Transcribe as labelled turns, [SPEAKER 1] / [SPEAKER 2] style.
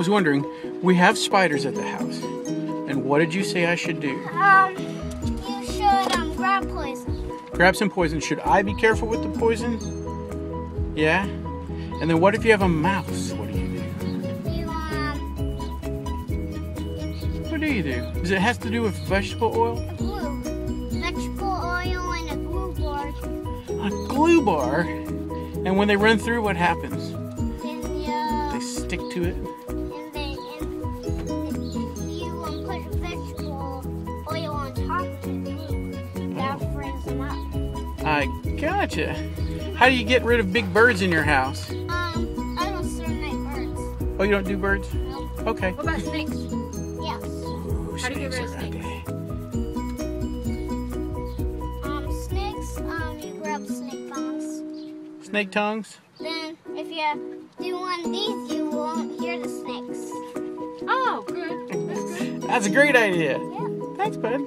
[SPEAKER 1] I was wondering, we have spiders at the house. And what did you say I should do?
[SPEAKER 2] Um, you should um grab poison.
[SPEAKER 1] Grab some poison. Should I be careful with the poison? Yeah? And then what if you have a mouse? What do you do?
[SPEAKER 2] You um
[SPEAKER 1] What do you do? Does it have to do with vegetable oil?
[SPEAKER 2] a glue, vegetable oil, and a glue board.
[SPEAKER 1] A glue bar. And when they run through, what happens? They stick to it.
[SPEAKER 2] Up.
[SPEAKER 1] I gotcha. How do you get rid of big birds in your house?
[SPEAKER 2] Um, I don't exterminate birds.
[SPEAKER 1] Oh, you don't do birds?
[SPEAKER 2] No.
[SPEAKER 1] Okay.
[SPEAKER 3] What about snakes?
[SPEAKER 2] Yes.
[SPEAKER 1] Ooh,
[SPEAKER 3] How do you get rid of
[SPEAKER 1] snakes are
[SPEAKER 3] snakes?
[SPEAKER 1] ugly.
[SPEAKER 2] Um, snakes. Um, you grab snake tongs.
[SPEAKER 1] Snake tongues?
[SPEAKER 2] Then, if you do one of these, you won't hear the snakes.
[SPEAKER 3] Oh, good. That's good.
[SPEAKER 1] That's a great idea.
[SPEAKER 2] Yeah.
[SPEAKER 1] Thanks, bud.